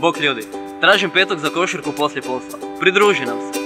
Bok ljudi, tražim petog za košarku poslije posla. Pridruži nam se.